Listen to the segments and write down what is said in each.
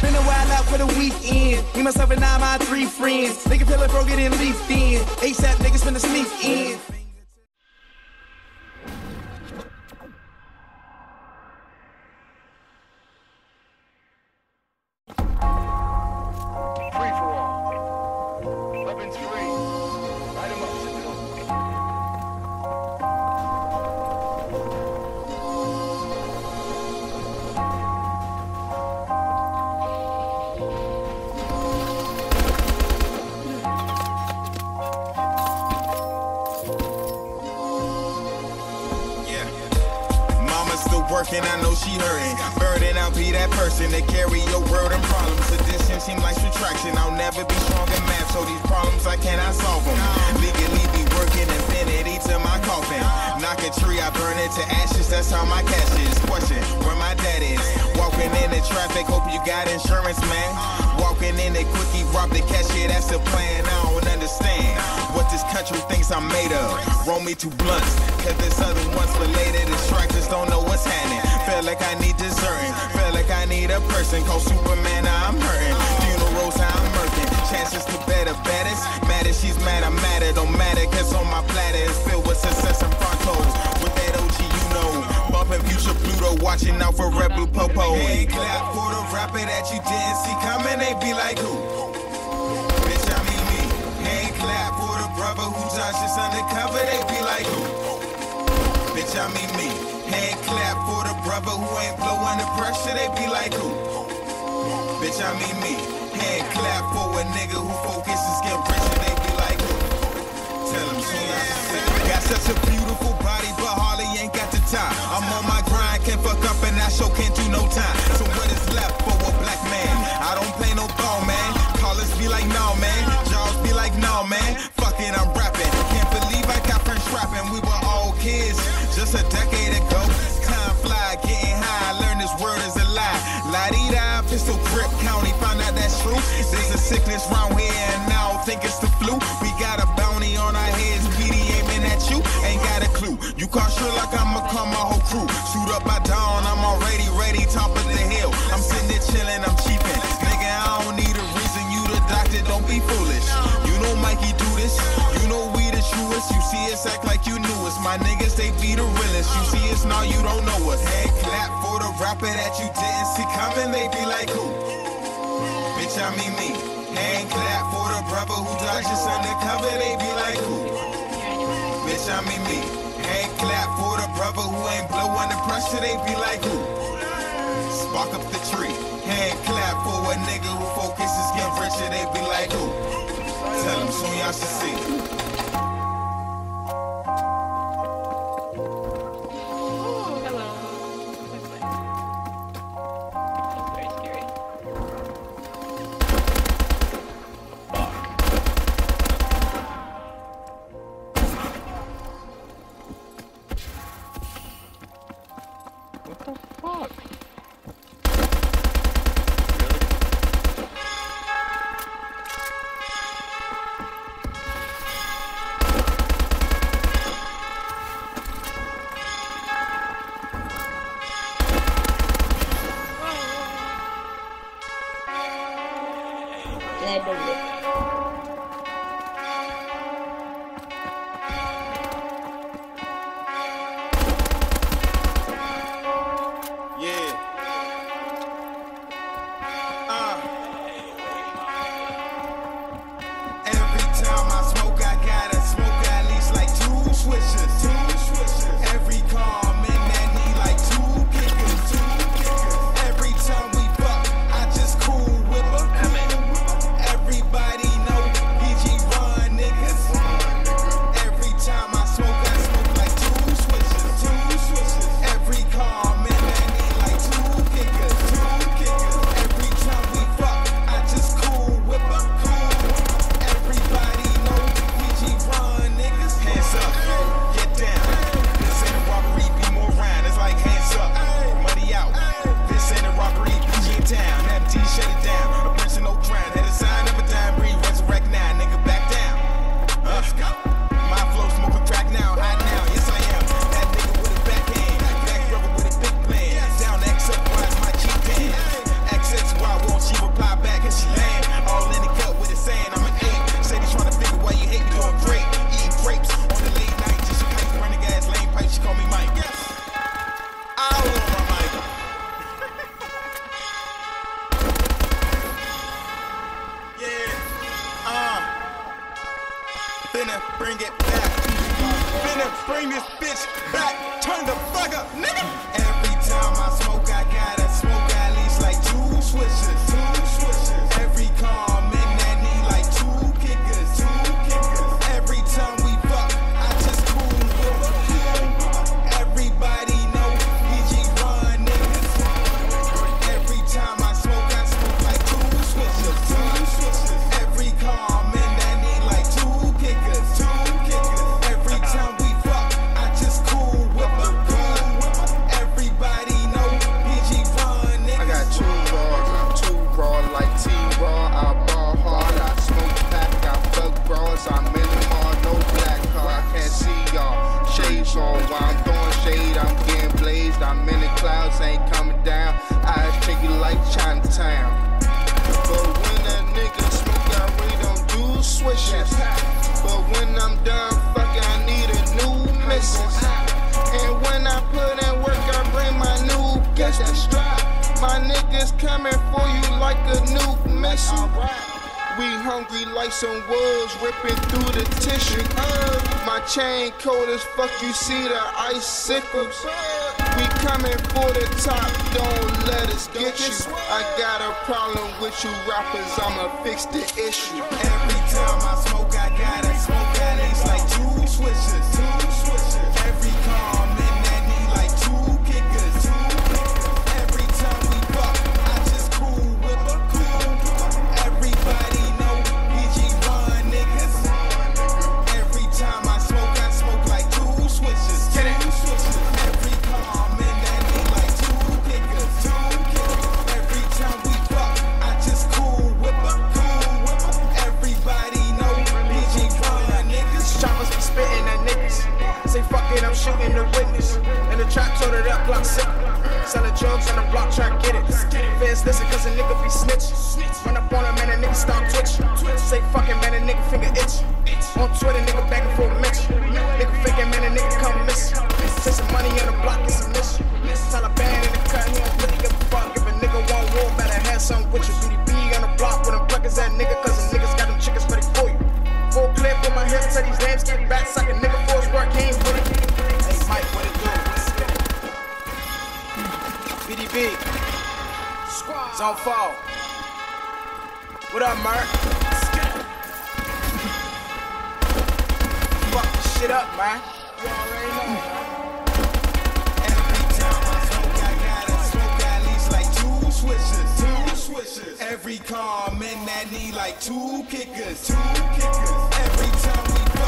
Been a while out for the weekend. Me, myself, and I, my three friends. Nigga broke it in leaf in. ASAP niggas finna sneak in. Working, I know she hurting. Burden, I'll be that person that carry your world and problems. Addition seem like subtraction. I'll never be strong in math, so these problems I cannot solve them. Legally be working infinity to my coffin. Knock a tree, I burn it to ashes. That's how my cash is. Question, where my dad is. In traffic, hope you got insurance, man. Walking in the quickie, rob the cashier, that's the plan. I don't understand what this country thinks I'm made of. Roll me two blunts, cause this other one's related. Distractors don't know what's happening. Feel like I need deserting. Feel like I need a person called Superman. I'm hurting. Watching out for Red Blue Popo. Hey, clap for the rapper that you didn't see coming. They be like, who? Bitch, I mean me. Hand clap for the brother who Josh is undercover. They be like, who? Bitch, I mean me. Hand clap for the brother who ain't blowing the pressure. They be like, who? Bitch, I mean me. Hand clap for a nigga who focuses, get richer. They be like, who? Tell him say. Got such a beautiful body, but Harley ain't got the time. I'm on my grind, can't fuck up, and I sure can't do no time. So what is left for a black man? I don't play no ball, man. Callers be like, no, man. Jaws be like, no, man. Fuck it, I'm rapping. Can't believe I got friends rapping. We were all kids just a decade ago. Time fly, getting high. Learn this word is a lie. La di da, pistol grip county. Found out that's true. There's a sickness round here, and don't think it's the flu. We got a bounty on our heads. PD aiming at you. Ain't got a clue. You call sure like I'ma call my whole crew. Shoot up by dawn, I'm already ready. Top of the hill. I'm sitting there chilling, I'm cheaping. Nigga, I don't need a reason. You the doctor, don't be foolish. You know Mikey do this. You know we the truest. You see us act like you knew us. My niggas, they be the realest. You see us now, you don't know us. Hand clap for the rapper that you didn't see coming. They be like, who? Bitch, I mean me. Hand clap for the brother who dodges undercover. They be like, who? I me. Hand clap for the brother who ain't blowing the pressure. They be like, who? Spark up the tree. Hand clap for a nigga who focuses, get richer. They be like, who? Tell them soon y'all should see. While I'm throwing shade, I'm getting blazed. I'm in the clouds, ain't coming down. Eyes tricky like Chinatown. But when a nigga smoke, I really don't do swishes. But when I'm done fucking, I need a new missus. And when I put in work, I bring my new guest. My niggas coming for you like a new missile. We hungry like some wolves ripping through the tissue. Uh, my chain cold as fuck, you see the icicles. We coming for the top, don't let us get you. I got a problem with you rappers, I'ma fix the issue. Every time I smoke, I gotta smoke at least like. Two switches. Fans listen, cause a nigga be snitch. Run up on him, man, a nigga start twitch. Say fucking, man, a nigga finger itch. On Twitter, nigga back and forth Mitch. Nigga faking, man, a nigga come miss. Say some money on the block, it's a mission. Taliban in the cut, he don't really give a fuck. If a nigga want war, better have some with you. BDB on the block with them pluckers that nigga, cause the niggas got them chickens ready for you. Full clip on my hip, tell these names get back, suck a nigga for his work, he ain't with it. Hey, Mike, what it do? BDB. Zone fall. What up, Mark? Fuck this shit up, man. Every time I smoke, I gotta smoke at least like two switches. Two switches. Every car I'm that need like two kickers. Two kickers. Every time we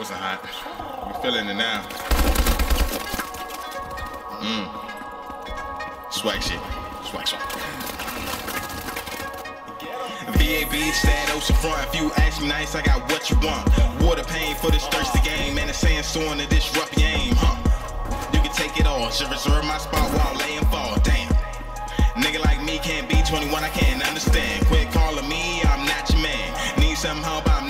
that was a hot. I'm feeling it now. Mmm. Swag shit. Swag swag. VA Beach, that ocean front. If you ask me nice, I got what you want. Water pain for this thirsty game, and a sandstorm to disrupt your aim, huh? You can take it all. Should reserve my spot while laying fall. Damn. Nigga like me can't be 21, I can't understand. Quit calling me, I'm not your man. Need some help, I'm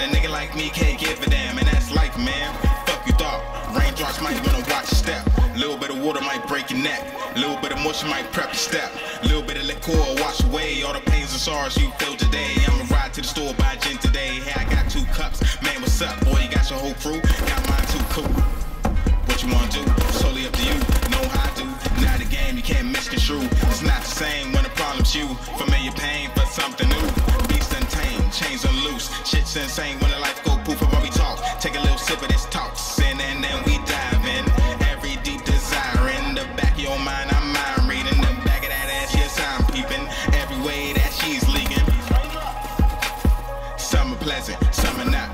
But a nigga like me can't give a damn, and that's life, man. Fuck you thought. Raindrops might wanna watch your step. Little bit of water might break your neck. Little bit of moisture might prep your step. Little bit of liquor wash away all the pains and sorrows you feel today. I'ma ride to the store, buy gin today. Hey, I got two cups. Man, what's up? Boy, you got your whole crew. Got mine too cool. What you wanna do? Solely up to you. Know how I do. Now the game, you can't misconstrue. It's not the same when the problem's you. Familiar pain, but something new. Chains on loose. Shit's insane when the life go poof about we talk. Take a little sip of this talk, sin, and then we dive in. Every deep desire in the back of your mind, I'm mind reading. The back of that ass, yes, I'm peeping. Every way that she's leaking. Are pleasant, some are not.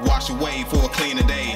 Wash away for a cleaner day.